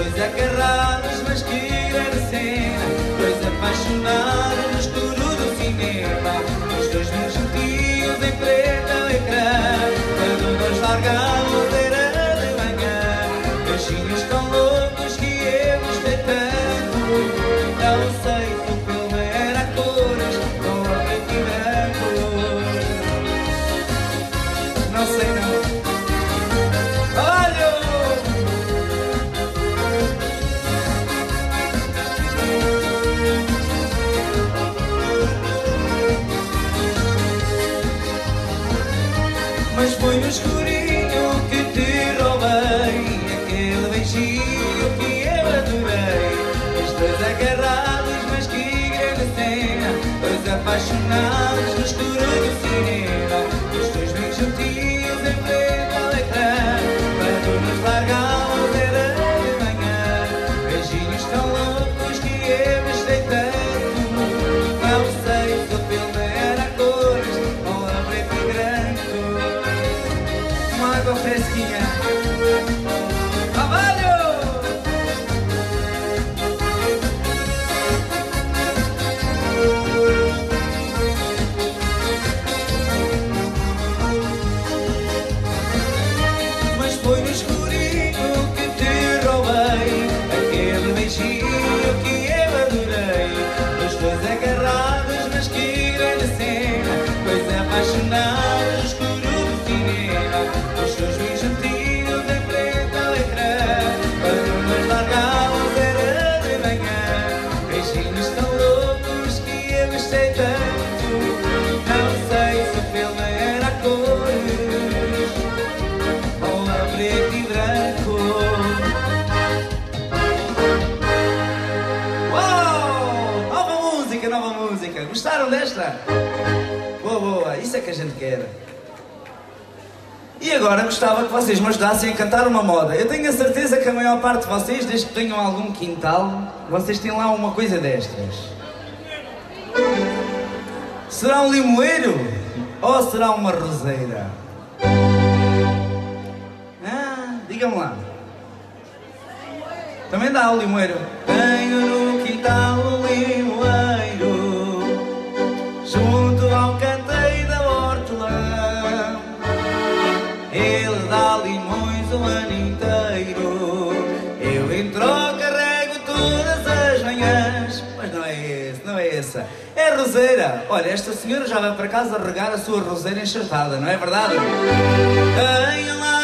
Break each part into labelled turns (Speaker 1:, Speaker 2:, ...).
Speaker 1: Dois agarrados, mas que grande cena. Dois apaixonados. apaixonados, misturando de cinema nos dois bens juntinhos em pleno alegrão quando nos largamos era de manhã. Beijinhos tão loucos que eu gostei tanto não sei se o filme era cores ou é a preta e branco. Uma água fresquinha. que a gente quer. E agora gostava que vocês me ajudassem a cantar uma moda. Eu tenho a certeza que a maior parte de vocês, desde que tenham algum quintal, vocês têm lá uma coisa destas. Será um limoeiro ou será uma roseira? Ah, digam lá. Também dá o limoeiro. Tenho no quintal o limoeiro. roseira. Olha, esta senhora já vai para casa regar a sua roseira encharcada, não é verdade? Ai, lá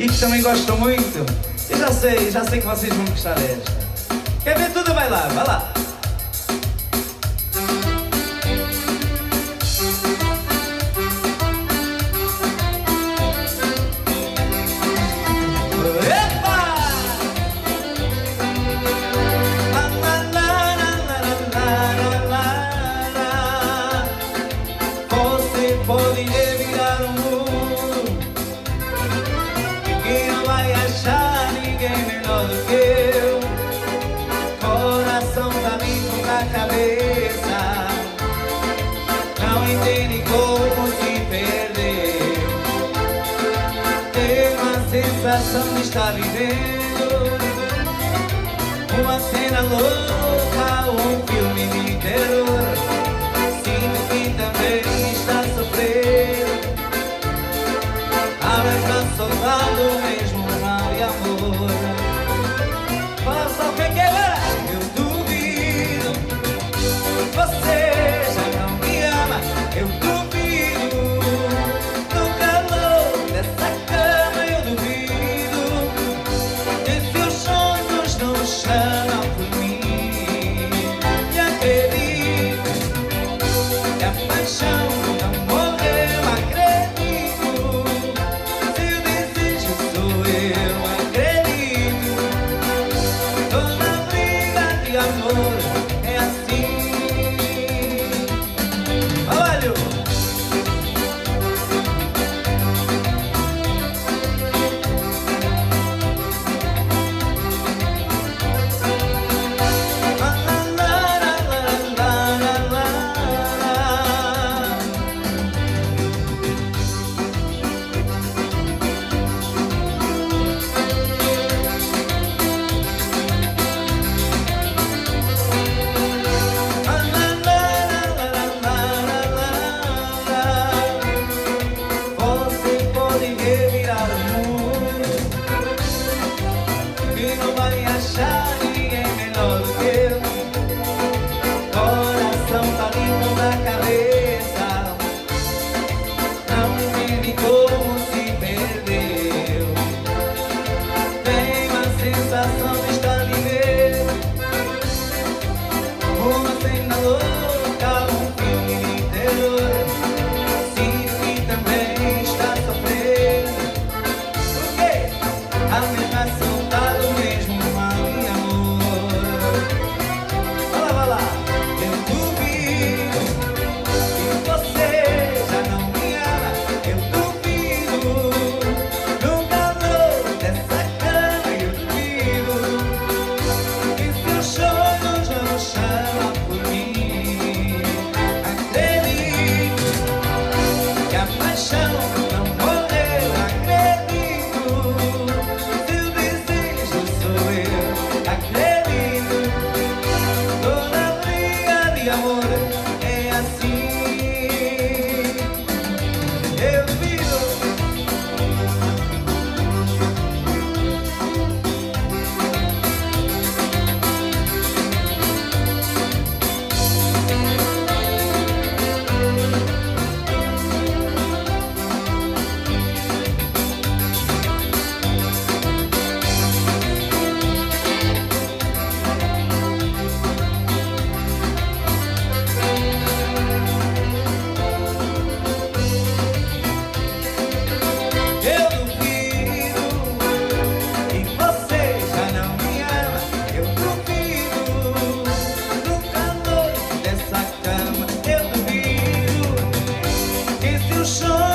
Speaker 1: e que também gostam muito. Eu já sei, já sei que vocês vão gostar desta. Quer ver tudo? Vai lá, vai lá. Está vivendo uma cena louca, um filme de terror. Sinto que também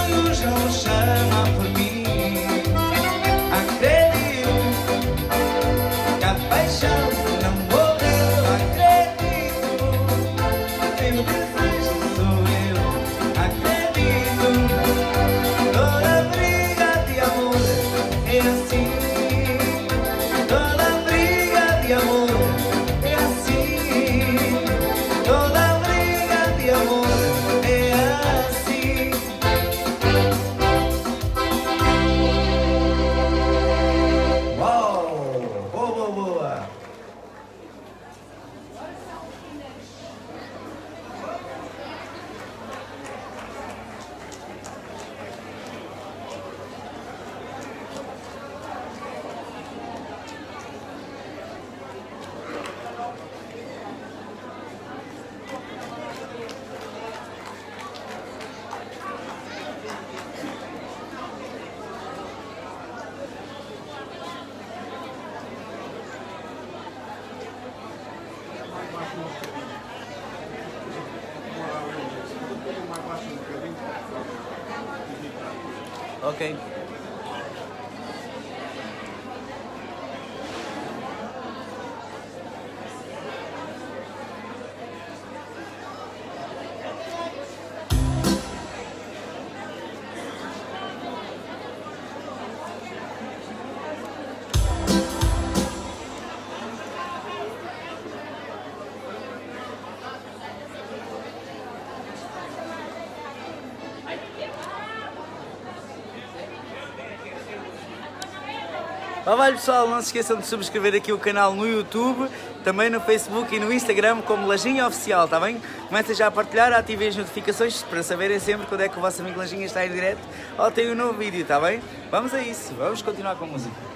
Speaker 1: Deus não chama por mim. Okay. Ó, vai pessoal, não se esqueçam de subscrever aqui o canal no YouTube, também no Facebook e no Instagram como Lajinha Oficial, está bem? Comecem já a partilhar, ativem as notificações para saberem sempre quando é que o vosso amigo Lajinha está em direto ou tem um novo vídeo, está bem? Vamos a isso, vamos continuar com a música.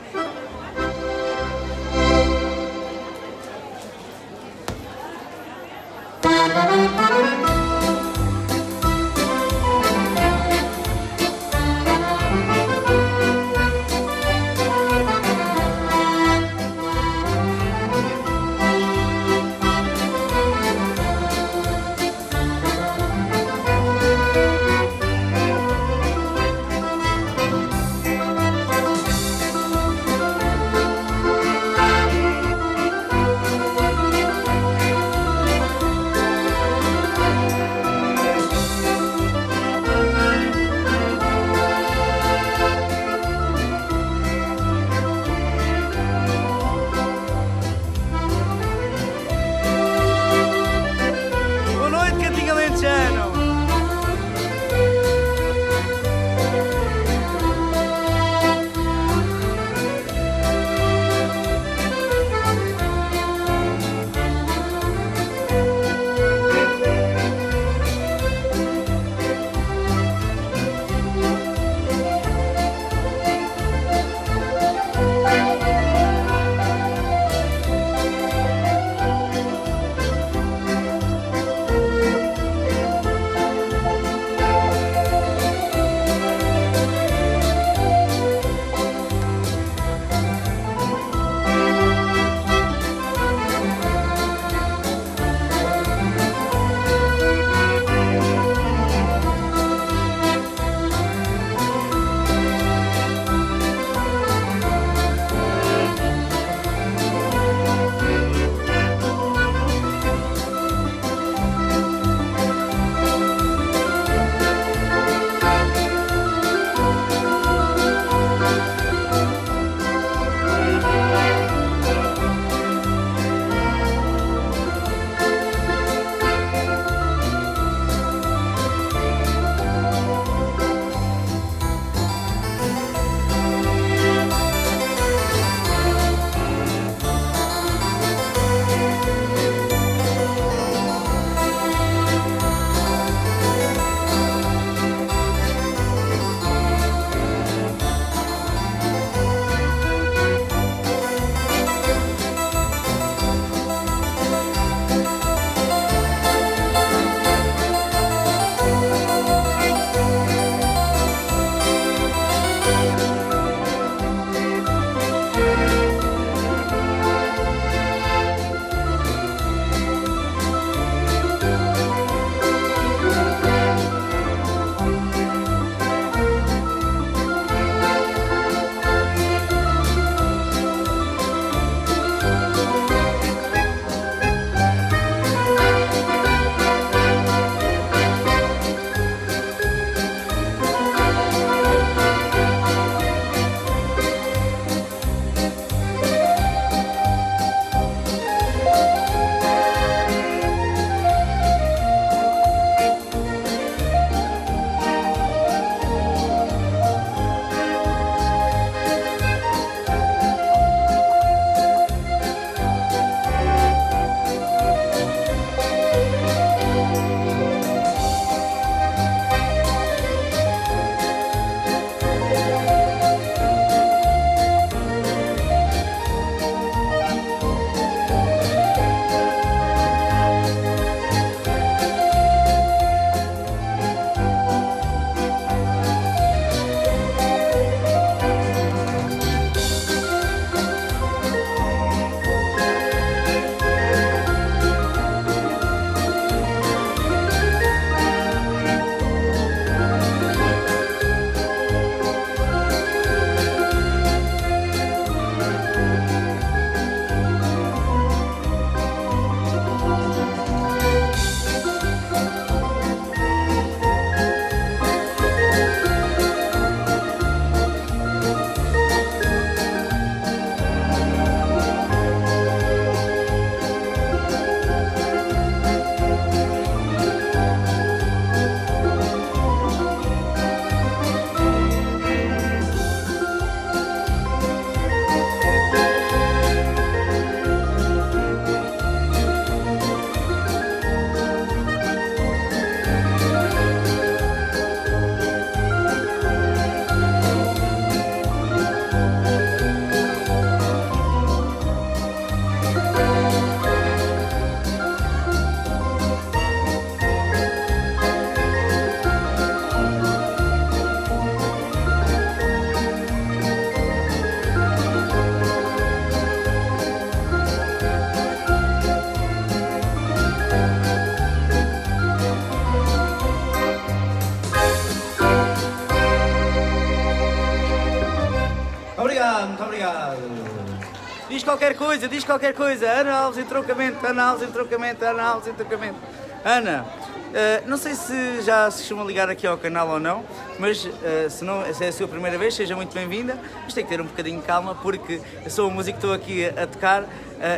Speaker 1: Qualquer coisa, diz qualquer coisa. Ana Alves em trocamento, Ana Alves em trocamento, Ana Alves em trocamento. Ana, Uh, não sei se já se costuma ligar aqui ao canal ou não, mas uh, se, não, se é a sua primeira vez, seja muito bem-vinda. Mas tem que ter um bocadinho de calma, porque eu sou um músico que estou aqui a, a tocar uh,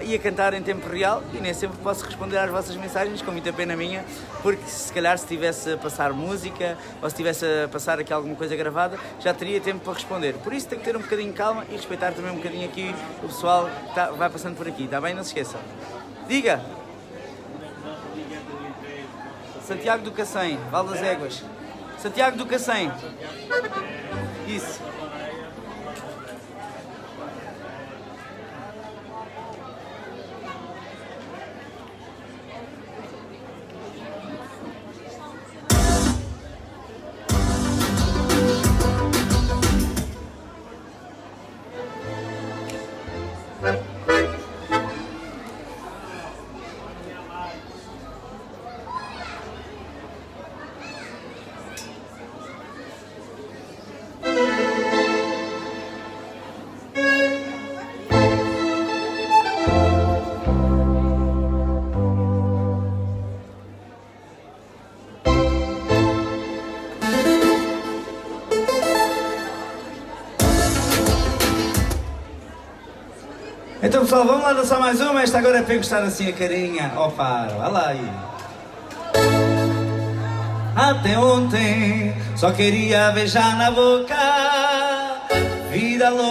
Speaker 1: e a cantar em tempo real e nem sempre posso responder às vossas mensagens, com muita pena minha, porque se calhar se estivesse a passar música ou se estivesse a passar aqui alguma coisa gravada, já teria tempo para responder. Por isso tem que ter um bocadinho de calma e respeitar também um bocadinho aqui o pessoal que tá, vai passando por aqui, está bem? Não se esqueça. Diga! Santiago do Cacém, Val das Éguas. Santiago do Cacém. Isso. Pessoal, vamos lá dançar mais uma. Esta agora é para encostar assim a carinha ao faro. Olha lá aí. Até ontem só queria beijar na boca Vida louca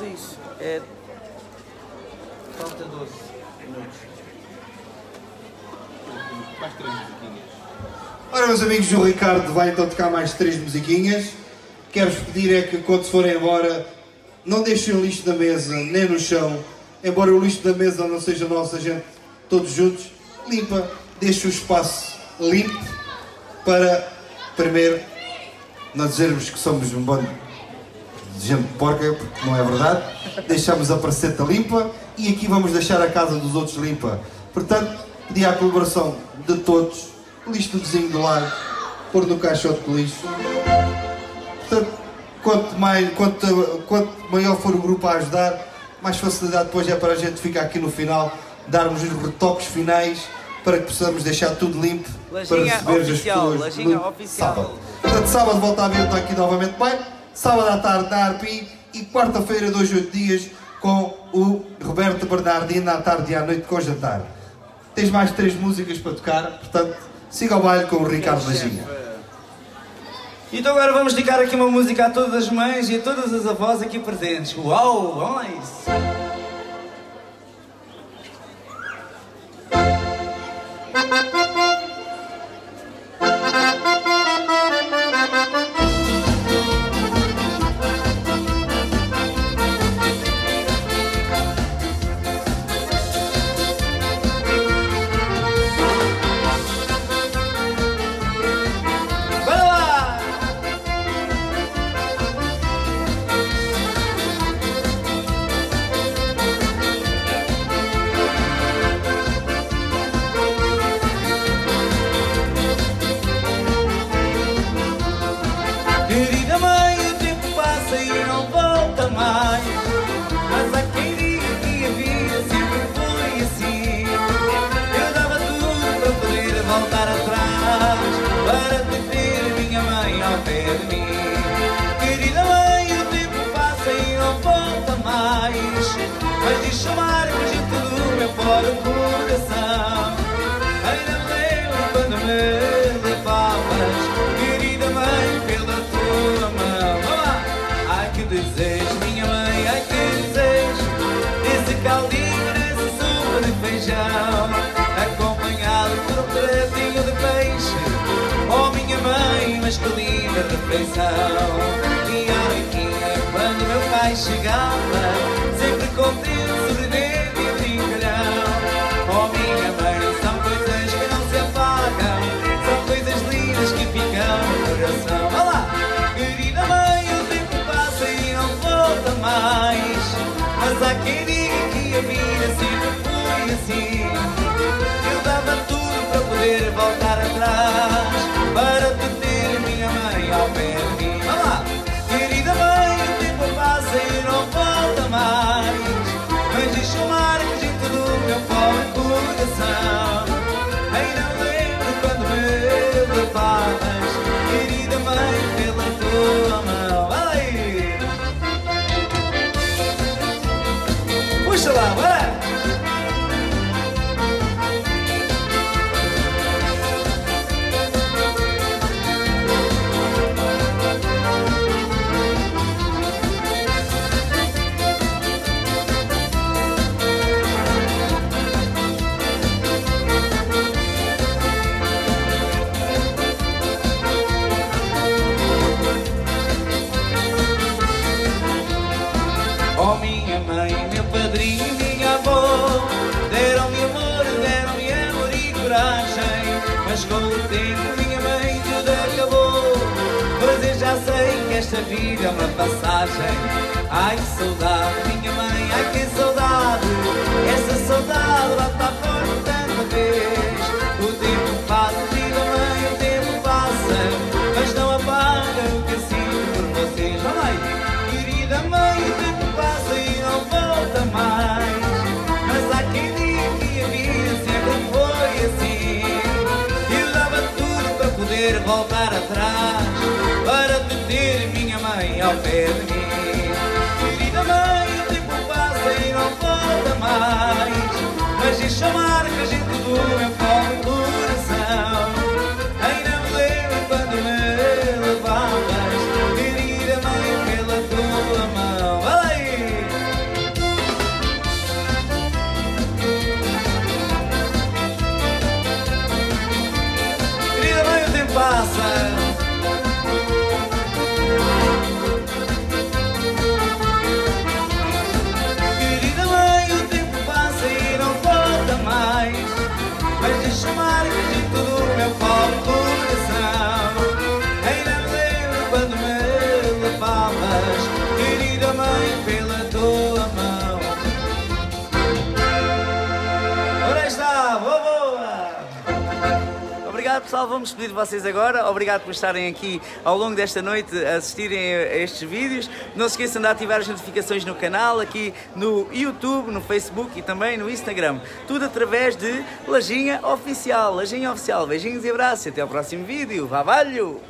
Speaker 1: Vamos a isso É... Falta 12 minutos
Speaker 2: Ora, meus amigos, o Ricardo vai então tocar mais três musiquinhas. Quero-vos pedir é que quando se forem embora, não deixem o lixo da mesa, nem no chão. Embora o lixo da mesa não seja nosso, a gente, todos juntos, limpa, deixa o espaço limpo para, primeiro, não dizermos que somos um bando de gente porca, porque não é verdade. Deixamos a praceta limpa e aqui vamos deixar a casa dos outros limpa. Portanto, pedir a colaboração de todos, lixo do vizinho do lado, pôr no caixote de lixo. Portanto, quanto, mais, quanto, quanto maior for o grupo a ajudar, mais facilidade depois é para a gente ficar aqui no final, darmos os retoques finais para que possamos deixar tudo limpo para
Speaker 3: Lajinha
Speaker 2: receber
Speaker 3: oficial,
Speaker 2: as pessoas no sábado. Portanto, sábado volta a vir está aqui novamente bem, sábado à tarde na Arpi e quarta-feira, dois, oito dias, com o Roberto Bernardino à tarde e à noite com jantar. Tens mais três músicas para tocar, portanto, siga o baile com o Ricardo Lajinha.
Speaker 1: Então agora vamos dedicar aqui uma música a todas as mães e a todas as avós aqui presentes. Uau, vamos lá isso. De refeição. Riquinha, quando meu pai chegava, sempre contente, sorridente e brincalhão. Oh, minha mãe, são coisas que não se apagam, são coisas lindas que ficam no coração. Olá! Querida mãe, o tempo passa e não volta mais. Mas há quem diga que a vida sempre foi assim. Eu dava tudo para poder voltar atrás, para te coração. Me lembro quando me levavas, querida mãe, pela tua mão. Vai aí! Puxa lá, bora!
Speaker 3: Pessoal, vamos despedir de vocês agora. Obrigado por estarem aqui ao longo desta noite a assistirem a estes vídeos. Não se esqueçam de ativar as notificações no canal, aqui no YouTube, no Facebook e também no Instagram. Tudo através de Lajinha Oficial. Lajinha Oficial. Beijinhos e abraços. Até ao próximo vídeo. Vavalho!